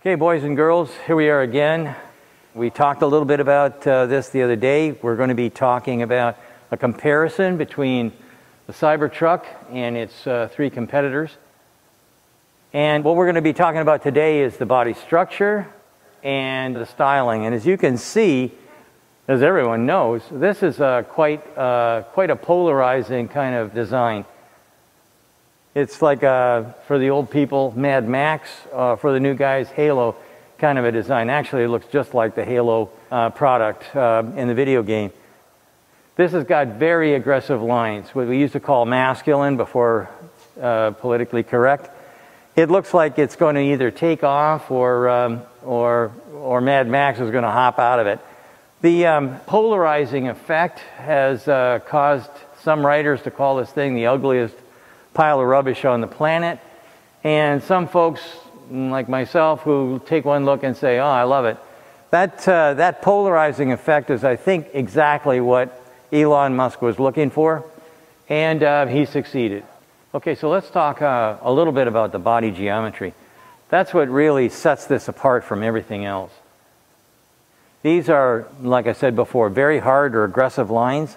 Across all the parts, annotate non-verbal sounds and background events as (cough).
Okay, boys and girls, here we are again. We talked a little bit about uh, this the other day. We're going to be talking about a comparison between the Cybertruck and its uh, three competitors. And what we're going to be talking about today is the body structure and the styling. And as you can see, as everyone knows, this is a quite, uh, quite a polarizing kind of design. It's like, uh, for the old people, Mad Max, uh, for the new guys, Halo kind of a design. Actually, it looks just like the Halo uh, product uh, in the video game. This has got very aggressive lines, what we used to call masculine before uh, politically correct. It looks like it's going to either take off or, um, or, or Mad Max is going to hop out of it. The um, polarizing effect has uh, caused some writers to call this thing the ugliest pile of rubbish on the planet. And some folks, like myself, who take one look and say, oh, I love it. That, uh, that polarizing effect is, I think, exactly what Elon Musk was looking for, and uh, he succeeded. Okay, so let's talk uh, a little bit about the body geometry. That's what really sets this apart from everything else. These are, like I said before, very hard or aggressive lines.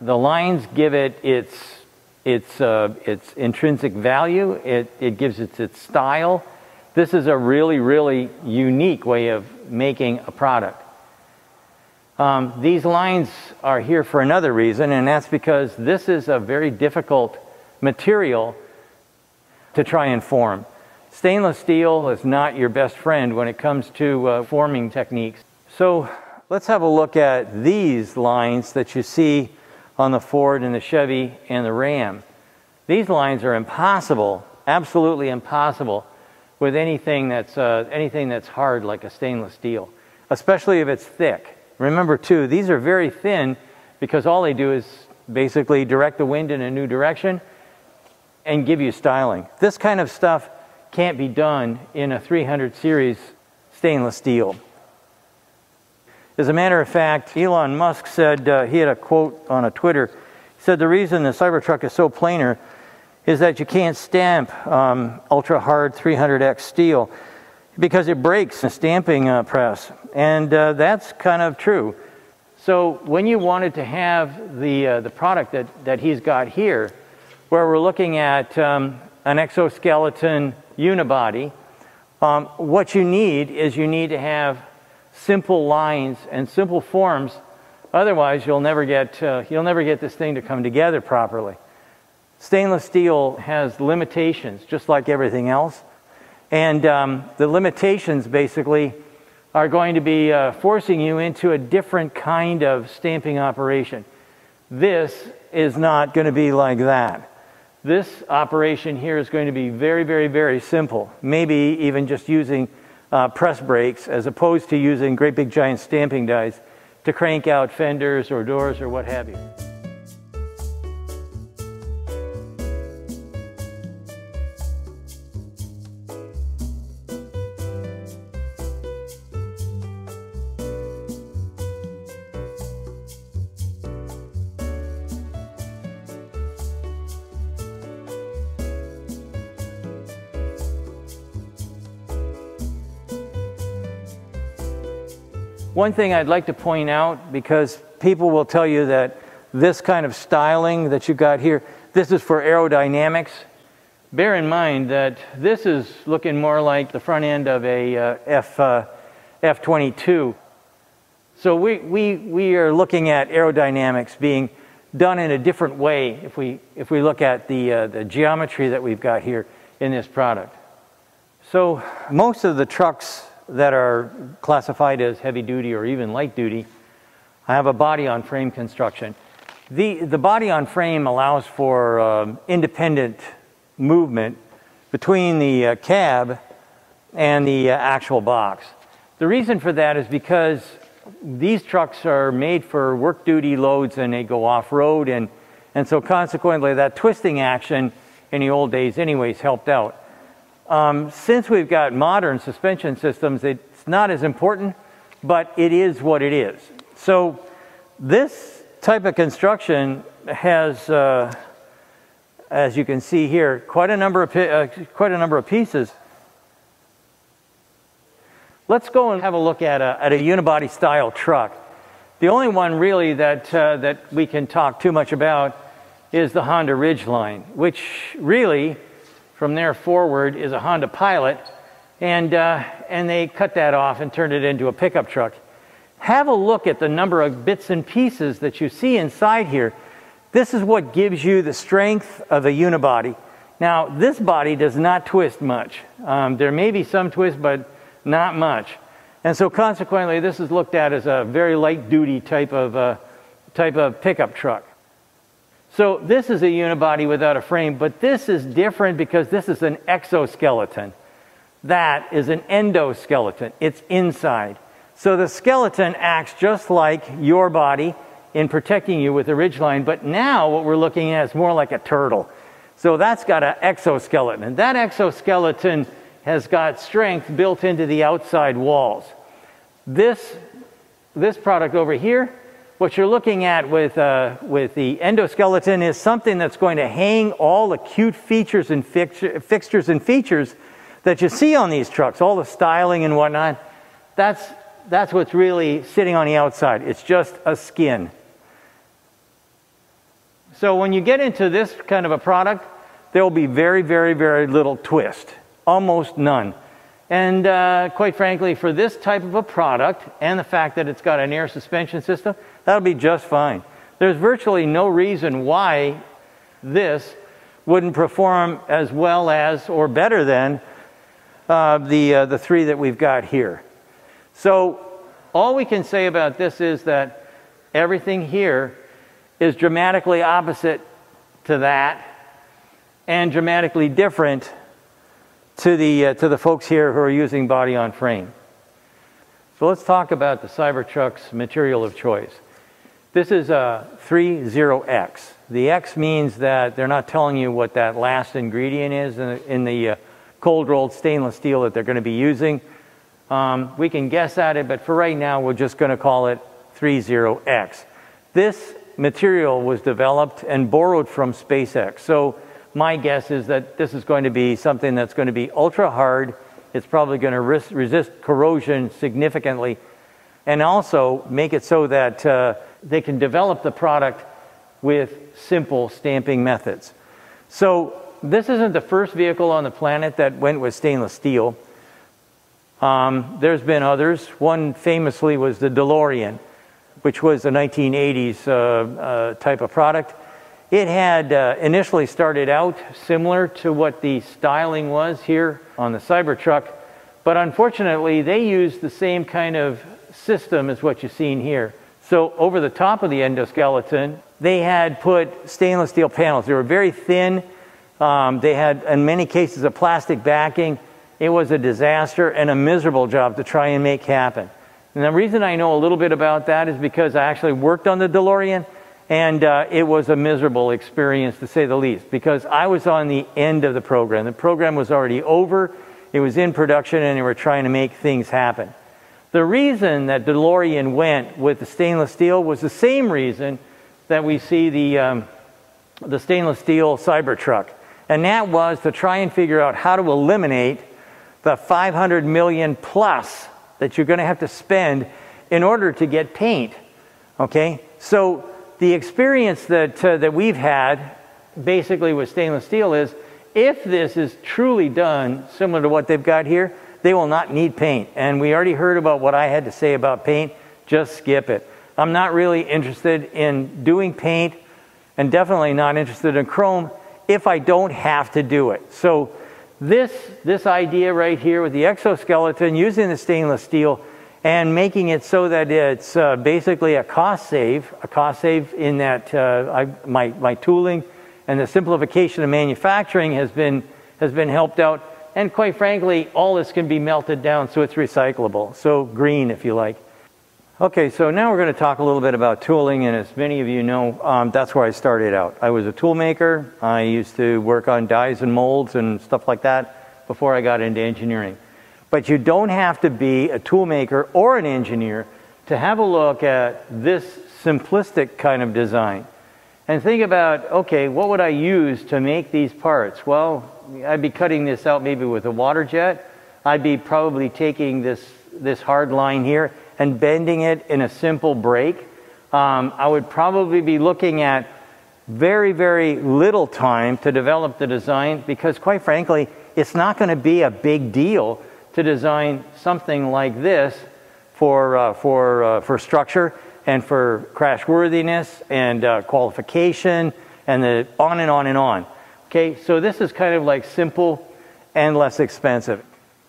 The lines give it its its, uh, its intrinsic value, it, it gives it its style. This is a really, really unique way of making a product. Um, these lines are here for another reason, and that's because this is a very difficult material to try and form. Stainless steel is not your best friend when it comes to uh, forming techniques. So let's have a look at these lines that you see on the Ford and the Chevy and the Ram. These lines are impossible, absolutely impossible, with anything that's, uh, anything that's hard like a stainless steel, especially if it's thick. Remember too, these are very thin because all they do is basically direct the wind in a new direction and give you styling. This kind of stuff can't be done in a 300 series stainless steel. As a matter of fact, Elon Musk said, uh, he had a quote on a Twitter, he said the reason the Cybertruck is so planar is that you can't stamp um, ultra hard 300X steel because it breaks a stamping uh, press. And uh, that's kind of true. So when you wanted to have the, uh, the product that, that he's got here, where we're looking at um, an exoskeleton unibody, um, what you need is you need to have simple lines and simple forms. Otherwise, you'll never get, uh, you'll never get this thing to come together properly. Stainless steel has limitations, just like everything else. And um, the limitations basically are going to be uh, forcing you into a different kind of stamping operation. This is not going to be like that. This operation here is going to be very, very, very simple. Maybe even just using uh, press brakes as opposed to using great big giant stamping dies to crank out fenders or doors or what have you. One thing I'd like to point out, because people will tell you that this kind of styling that you got here, this is for aerodynamics. Bear in mind that this is looking more like the front end of a uh, F, uh, F-22. So we, we, we are looking at aerodynamics being done in a different way if we, if we look at the, uh, the geometry that we've got here in this product. So most of the trucks that are classified as heavy duty or even light duty I have a body on frame construction. The, the body on frame allows for um, independent movement between the uh, cab and the uh, actual box. The reason for that is because these trucks are made for work duty loads and they go off road and, and so consequently that twisting action in the old days anyways helped out. Um, since we've got modern suspension systems, it's not as important, but it is what it is. So this type of construction has, uh, as you can see here, quite a number of, uh, quite a number of pieces. Let's go and have a look at a, at a unibody style truck. The only one really that, uh, that we can talk too much about is the Honda Ridgeline, which really, from there forward, is a Honda Pilot, and, uh, and they cut that off and turned it into a pickup truck. Have a look at the number of bits and pieces that you see inside here. This is what gives you the strength of a unibody. Now, this body does not twist much. Um, there may be some twist, but not much. And so consequently, this is looked at as a very light duty type of, uh, type of pickup truck. So this is a unibody without a frame, but this is different because this is an exoskeleton. That is an endoskeleton. It's inside. So the skeleton acts just like your body in protecting you with the ridgeline, but now what we're looking at is more like a turtle. So that's got an exoskeleton. And that exoskeleton has got strength built into the outside walls. This, this product over here, what you're looking at with, uh, with the endoskeleton is something that's going to hang all the cute features and fixture, fixtures and features that you see on these trucks, all the styling and whatnot. That's, that's what's really sitting on the outside. It's just a skin. So when you get into this kind of a product, there will be very, very, very little twist almost none. And uh, quite frankly, for this type of a product and the fact that it's got an air suspension system, that'll be just fine. There's virtually no reason why this wouldn't perform as well as or better than uh, the, uh, the three that we've got here. So all we can say about this is that everything here is dramatically opposite to that and dramatically different to the, uh, to the folks here who are using body on frame. So let's talk about the Cybertruck's material of choice. This is a 30X. The X means that they're not telling you what that last ingredient is in the, in the uh, cold rolled stainless steel that they're going to be using. Um, we can guess at it, but for right now, we're just going to call it 30X. This material was developed and borrowed from SpaceX. So my guess is that this is going to be something that's going to be ultra hard. It's probably going to res resist corrosion significantly and also make it so that uh, they can develop the product with simple stamping methods. So this isn't the first vehicle on the planet that went with stainless steel. Um, there's been others. One famously was the DeLorean, which was a 1980s uh, uh, type of product. It had uh, initially started out similar to what the styling was here on the Cybertruck, but unfortunately they used the same kind of system as what you've seen here. So over the top of the endoskeleton, they had put stainless steel panels. They were very thin. Um, they had, in many cases, a plastic backing. It was a disaster and a miserable job to try and make happen. And the reason I know a little bit about that is because I actually worked on the DeLorean and uh, it was a miserable experience, to say the least, because I was on the end of the program. The program was already over, it was in production, and they were trying to make things happen. The reason that DeLorean went with the stainless steel was the same reason that we see the, um, the stainless steel Cybertruck. And that was to try and figure out how to eliminate the 500 million plus that you're going to have to spend in order to get paint. Okay? So the experience that, uh, that we've had basically with stainless steel is if this is truly done similar to what they've got here, they will not need paint. And we already heard about what I had to say about paint. Just skip it. I'm not really interested in doing paint and definitely not interested in chrome if I don't have to do it. So this, this idea right here with the exoskeleton using the stainless steel and making it so that it's uh, basically a cost save, a cost save in that uh, I, my, my tooling and the simplification of manufacturing has been, has been helped out. And quite frankly, all this can be melted down so it's recyclable. So green, if you like. Okay, so now we're going to talk a little bit about tooling, and as many of you know, um, that's where I started out. I was a tool maker. I used to work on dies and molds and stuff like that before I got into engineering. But you don't have to be a toolmaker or an engineer to have a look at this simplistic kind of design. And think about, okay, what would I use to make these parts? Well, I'd be cutting this out maybe with a water jet. I'd be probably taking this, this hard line here and bending it in a simple brake, um, I would probably be looking at very, very little time to develop the design because, quite frankly, it's not going to be a big deal to design something like this for, uh, for, uh, for structure and for crashworthiness and uh, qualification and the on and on and on. Okay, so this is kind of like simple and less expensive.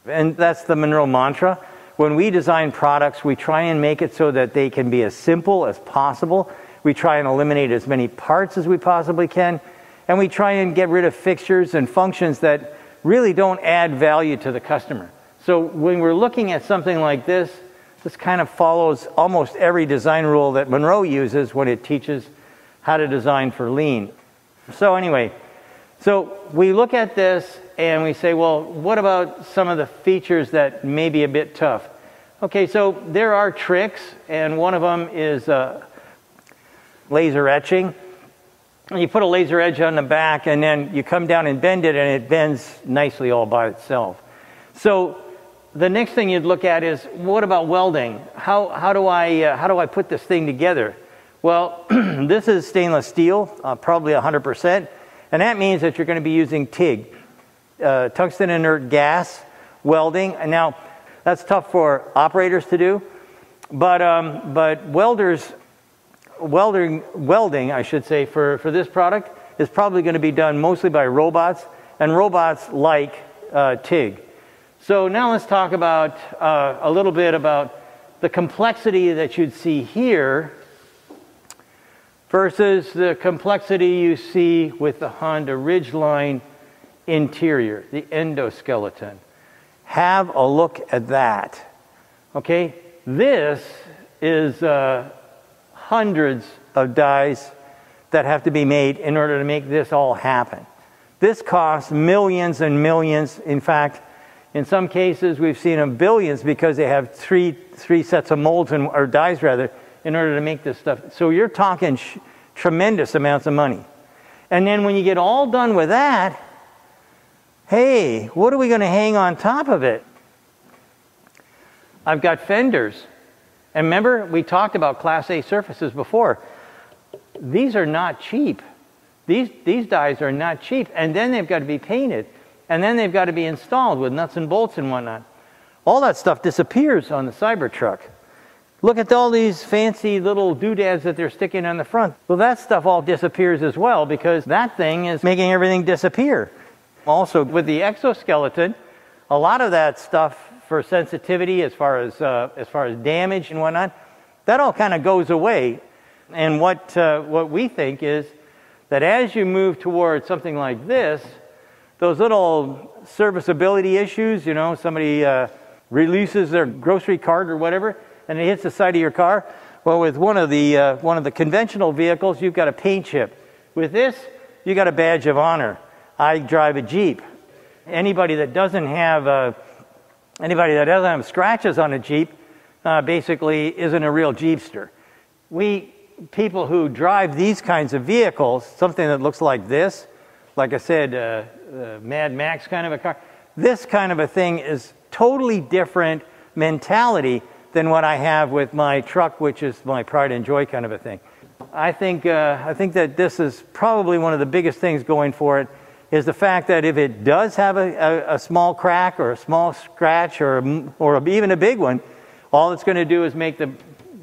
And that's the Munro mantra. When we design products, we try and make it so that they can be as simple as possible. We try and eliminate as many parts as we possibly can. And we try and get rid of fixtures and functions that really don't add value to the customer. So when we're looking at something like this, this kind of follows almost every design rule that Munro uses when it teaches how to design for lean. So anyway, so we look at this and we say, well, what about some of the features that may be a bit tough? Okay, so there are tricks, and one of them is uh, laser etching. And you put a laser edge on the back, and then you come down and bend it, and it bends nicely all by itself. So the next thing you'd look at is what about welding? How, how, do, I, uh, how do I put this thing together? Well, (clears throat) this is stainless steel, uh, probably 100%, and that means that you're going to be using TIG, uh, tungsten inert gas welding. And now, that's tough for operators to do, but, um, but welders, welding, welding, I should say, for, for this product is probably going to be done mostly by robots, and robots like uh, TIG. So now let's talk about uh, a little bit about the complexity that you'd see here versus the complexity you see with the Honda Ridgeline interior, the endoskeleton. Have a look at that. Okay, this is uh, hundreds of dies that have to be made in order to make this all happen. This costs millions and millions. In fact, in some cases, we've seen them billions because they have three, three sets of molds, and, or dies rather, in order to make this stuff. So you're talking tremendous amounts of money. And then when you get all done with that, hey, what are we going to hang on top of it? I've got fenders. And remember, we talked about Class A surfaces before. These are not cheap. These, these dies are not cheap. And then they've got to be painted. And then they've got to be installed with nuts and bolts and whatnot. All that stuff disappears on the Cybertruck. Look at all these fancy little doodads that they're sticking on the front. Well, that stuff all disappears as well because that thing is making everything disappear. Also, with the exoskeleton, a lot of that stuff for sensitivity as far as, uh, as, far as damage and whatnot, that all kind of goes away. And what, uh, what we think is that as you move towards something like this, those little serviceability issues, you know, somebody uh, releases their grocery cart or whatever, and it hits the side of your car. Well, with one of the uh, one of the conventional vehicles, you've got a paint chip. With this, you got a badge of honor. I drive a Jeep. Anybody that doesn't have uh, anybody that doesn't have scratches on a Jeep uh, basically isn't a real Jeepster. We people who drive these kinds of vehicles, something that looks like this, like I said, uh, uh, Mad Max kind of a car. This kind of a thing is totally different mentality than what I have with my truck, which is my pride and joy kind of a thing. I think, uh, I think that this is probably one of the biggest things going for it is the fact that if it does have a, a, a small crack or a small scratch or, or even a big one, all it's going to do is make the,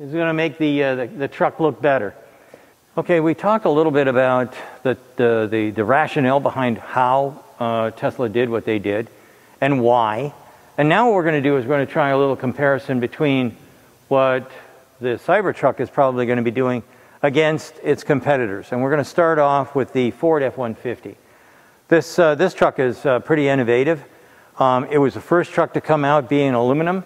is going to make the, uh, the, the truck look better. Okay, we talked a little bit about the, the, the, the rationale behind how uh, Tesla did what they did and why. And now what we're going to do is we're going to try a little comparison between what the Cybertruck is probably going to be doing against its competitors. And we're going to start off with the Ford F-150. This, uh, this truck is uh, pretty innovative. Um, it was the first truck to come out being aluminum.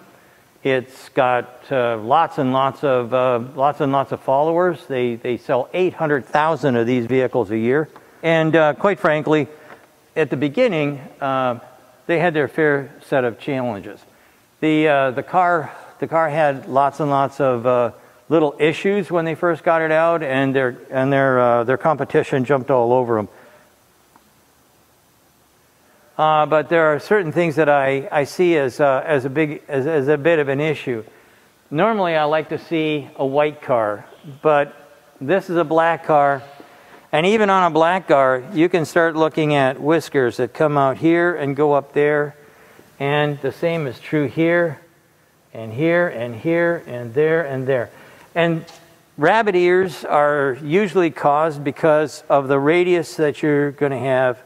It's got uh, lots and lots of uh, lots and lots of followers. They they sell 800,000 of these vehicles a year, and uh, quite frankly, at the beginning, uh, they had their fair set of challenges. The uh, the car the car had lots and lots of uh, little issues when they first got it out, and their and their their competition jumped all over them. Uh, but there are certain things that I, I see as, uh, as, a big, as, as a bit of an issue. Normally, I like to see a white car, but this is a black car. And even on a black car, you can start looking at whiskers that come out here and go up there. And the same is true here, and here, and here, and there, and there. And rabbit ears are usually caused because of the radius that you're going to have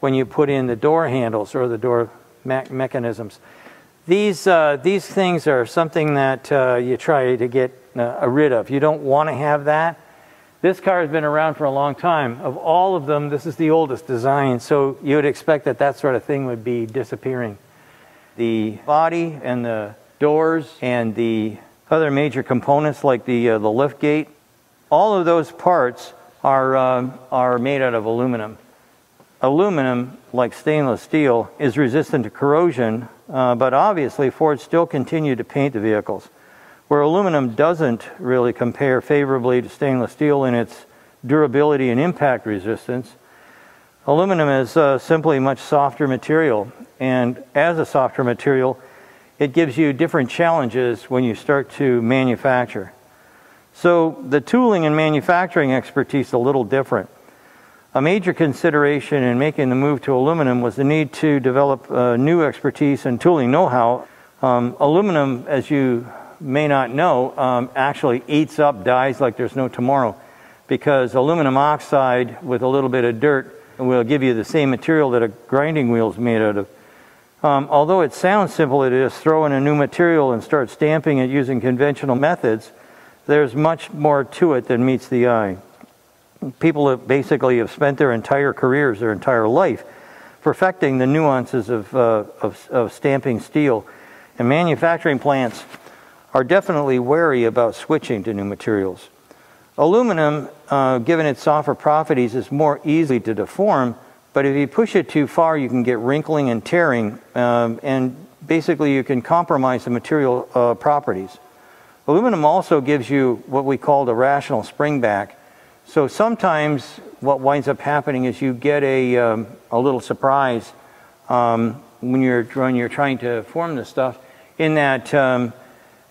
when you put in the door handles or the door me mechanisms. These, uh, these things are something that uh, you try to get uh, rid of. You don't want to have that. This car has been around for a long time. Of all of them, this is the oldest design, so you would expect that that sort of thing would be disappearing. The body and the doors and the other major components like the, uh, the lift gate, all of those parts are, um, are made out of aluminum. Aluminum, like stainless steel, is resistant to corrosion, uh, but obviously Ford still continued to paint the vehicles. Where aluminum doesn't really compare favorably to stainless steel in its durability and impact resistance, aluminum is uh, simply much softer material. And as a softer material, it gives you different challenges when you start to manufacture. So the tooling and manufacturing expertise is a little different. A major consideration in making the move to aluminum was the need to develop uh, new expertise and tooling know-how. Um, aluminum, as you may not know, um, actually eats up dies like there's no tomorrow because aluminum oxide with a little bit of dirt will give you the same material that a grinding wheel is made out of. Um, although it sounds simple, it is throw in a new material and start stamping it using conventional methods. There's much more to it than meets the eye people that basically have spent their entire careers, their entire life, perfecting the nuances of, uh, of, of, stamping steel. And manufacturing plants are definitely wary about switching to new materials. Aluminum, uh, given its softer properties, is more easy to deform, but if you push it too far, you can get wrinkling and tearing, um, and basically you can compromise the material uh, properties. Aluminum also gives you what we call the rational spring back, so sometimes what winds up happening is you get a, um, a little surprise um, when, you're, when you're trying to form this stuff in that um,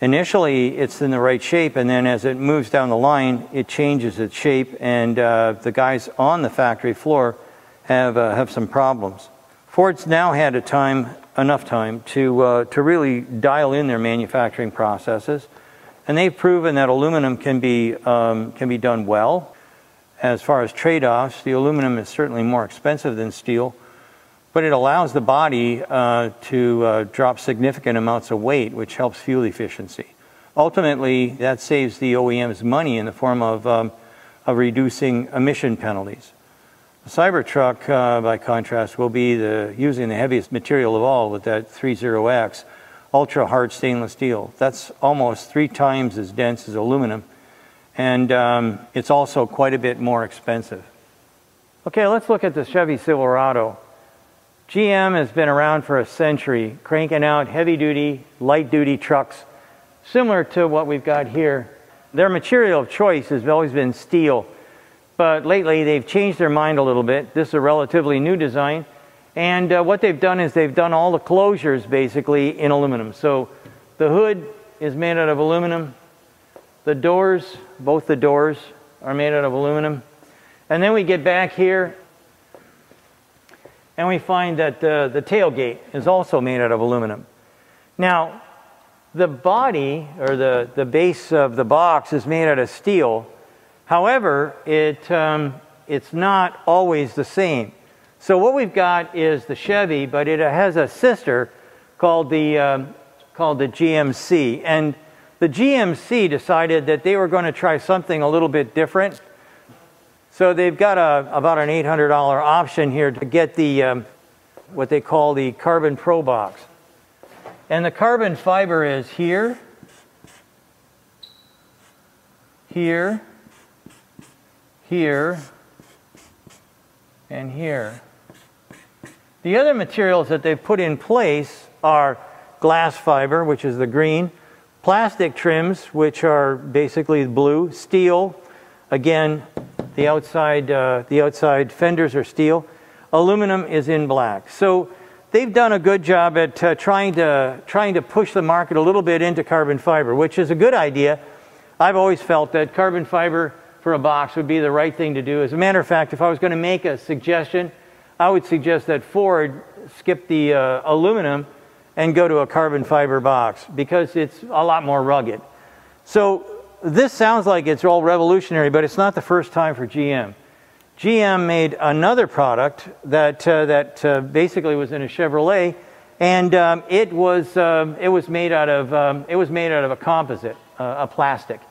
initially it's in the right shape and then as it moves down the line it changes its shape and uh, the guys on the factory floor have, uh, have some problems. Ford's now had a time, enough time to, uh, to really dial in their manufacturing processes and they've proven that aluminum can be, um, can be done well as far as trade-offs, the aluminum is certainly more expensive than steel, but it allows the body uh, to uh, drop significant amounts of weight, which helps fuel efficiency. Ultimately, that saves the OEMs money in the form of, um, of reducing emission penalties. The Cybertruck, uh, by contrast, will be the, using the heaviest material of all with that 30X, ultra hard stainless steel. That's almost three times as dense as aluminum and um, it's also quite a bit more expensive. Okay, let's look at the Chevy Silverado. GM has been around for a century, cranking out heavy-duty, light-duty trucks, similar to what we've got here. Their material of choice has always been steel, but lately they've changed their mind a little bit. This is a relatively new design, and uh, what they've done is they've done all the closures basically in aluminum. So the hood is made out of aluminum, the doors, both the doors are made out of aluminum. And then we get back here and we find that uh, the tailgate is also made out of aluminum. Now, the body or the, the base of the box is made out of steel. However, it, um, it's not always the same. So what we've got is the Chevy, but it has a sister called the, um, called the GMC. And the GMC decided that they were going to try something a little bit different. So they've got a, about an $800 option here to get the um, what they call the Carbon Pro box. And the carbon fiber is here, here, here, and here. The other materials that they've put in place are glass fiber, which is the green, Plastic trims, which are basically blue. Steel, again, the outside, uh, the outside fenders are steel. Aluminum is in black. So they've done a good job at uh, trying to trying to push the market a little bit into carbon fiber, which is a good idea. I've always felt that carbon fiber for a box would be the right thing to do. As a matter of fact, if I was going to make a suggestion, I would suggest that Ford skip the uh, aluminum and go to a carbon fiber box because it's a lot more rugged. So this sounds like it's all revolutionary, but it's not the first time for GM. GM made another product that, uh, that uh, basically was in a Chevrolet, and um, it, was, um, it, was made out of, um, it was made out of a composite, uh, a plastic.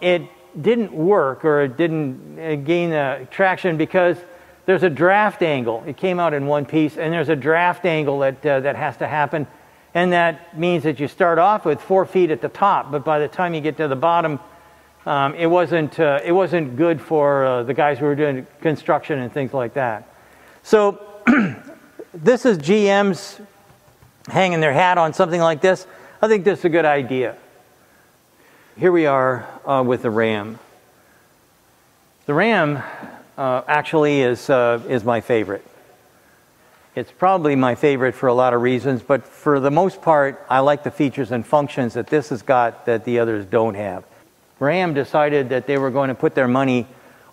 It didn't work or it didn't uh, gain uh, traction because there's a draft angle. It came out in one piece, and there's a draft angle that, uh, that has to happen. And that means that you start off with four feet at the top, but by the time you get to the bottom, um, it, wasn't, uh, it wasn't good for uh, the guys who were doing construction and things like that. So, (clears throat) this is GM's hanging their hat on something like this. I think this is a good idea. Here we are uh, with the Ram. The Ram uh, actually is, uh, is my favorite. It's probably my favorite for a lot of reasons, but for the most part, I like the features and functions that this has got that the others don't have. Ram decided that they were going to put their money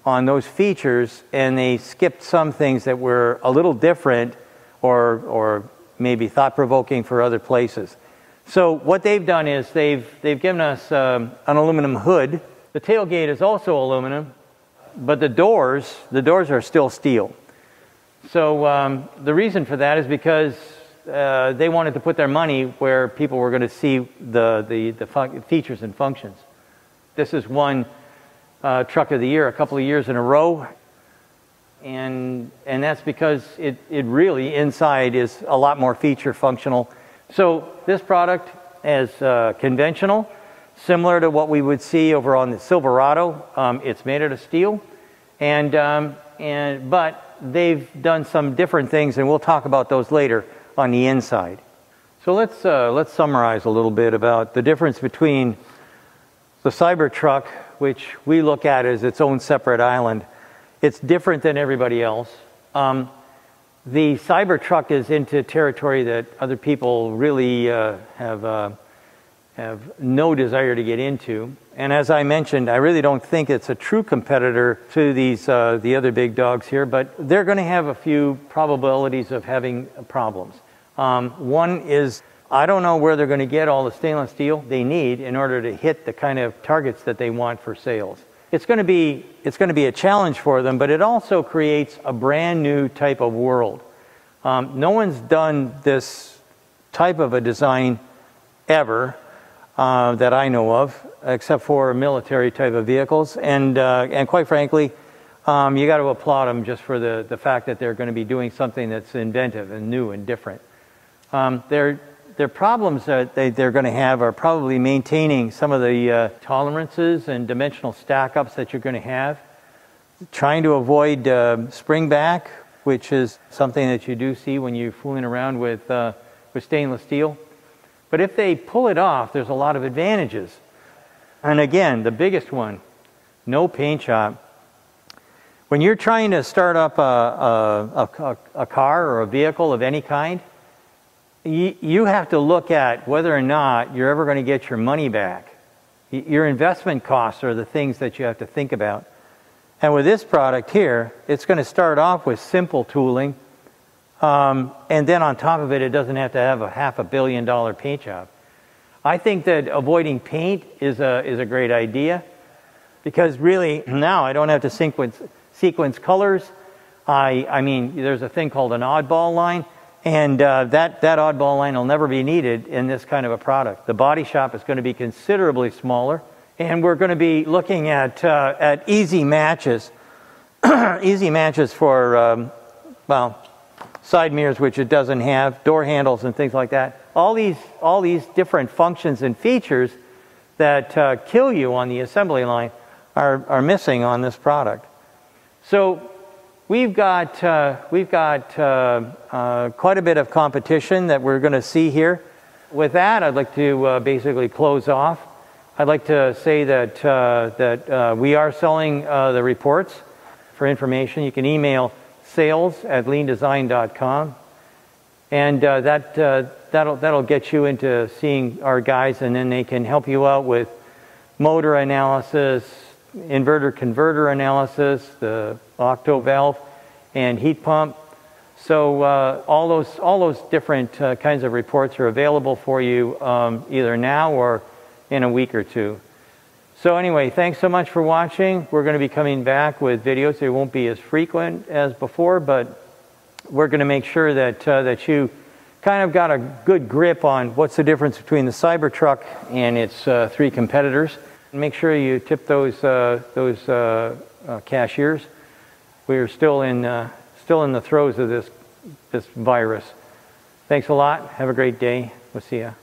on those features and they skipped some things that were a little different or, or maybe thought provoking for other places. So, what they've done is they've, they've given us um, an aluminum hood. The tailgate is also aluminum, but the doors, the doors are still steel. So, um, the reason for that is because uh, they wanted to put their money where people were going to see the, the, the features and functions. This is one uh, truck of the year a couple of years in a row. And, and that's because it, it really inside is a lot more feature functional. So this product is uh, conventional, similar to what we would see over on the Silverado. Um, it's made out of steel, and, um, and, but they've done some different things, and we'll talk about those later on the inside. So let's, uh, let's summarize a little bit about the difference between the Cybertruck, which we look at as its own separate island, it's different than everybody else. Um, the Cybertruck is into territory that other people really uh, have, uh, have no desire to get into. And as I mentioned, I really don't think it's a true competitor to these, uh, the other big dogs here, but they're going to have a few probabilities of having problems. Um, one is I don't know where they're going to get all the stainless steel they need in order to hit the kind of targets that they want for sales. It's going to be, it's going to be a challenge for them, but it also creates a brand new type of world. Um, no one's done this type of a design ever uh, that I know of, except for military type of vehicles. And, uh, and quite frankly, um, you got to applaud them just for the, the fact that they're going to be doing something that's inventive and new and different. Um, they're their problems that they, are going to have are probably maintaining some of the uh, tolerances and dimensional stack ups that you're going to have. Trying to avoid uh, spring back, which is something that you do see when you're fooling around with, uh, with stainless steel. But if they pull it off, there's a lot of advantages. And again, the biggest one no paint job. When you're trying to start up a, a, a, a car or a vehicle of any kind, you have to look at whether or not you're ever going to get your money back. Your investment costs are the things that you have to think about. And with this product here, it's going to start off with simple tooling. Um, and then on top of it, it doesn't have to have a half a billion dollar paint job. I think that avoiding paint is a, is a great idea because really now I don't have to sequence, sequence colors. I, I mean, there's a thing called an oddball line. And uh, that, that oddball line will never be needed in this kind of a product. The body shop is going to be considerably smaller, and we're going to be looking at, uh, at easy matches. (clears throat) easy matches for, um, well, side mirrors, which it doesn't have, door handles, and things like that. All these, all these different functions and features that uh, kill you on the assembly line are, are missing on this product. So We've got, uh, we've got uh, uh, quite a bit of competition that we're going to see here. With that, I'd like to uh, basically close off. I'd like to say that, uh, that we are selling the reports for information. You can email sales at leandesign.com. And uh, that, uh, that'll, that'll get you into seeing our guys, and then they can help you out with motor analysis, inverter converter analysis, the Octovalve, and heat pump. So uh, all those all those different uh, kinds of reports are available for you um, either now or in a week or two. So anyway, thanks so much for watching. We're going to be coming back with videos. They won't be as frequent as before, but we're going to make sure that uh, that you kind of got a good grip on what's the difference between the Cybertruck and its uh, three competitors. Make sure you tip those uh, those uh, uh, cashiers. We're still in uh, still in the throes of this this virus. Thanks a lot. Have a great day. We'll see you.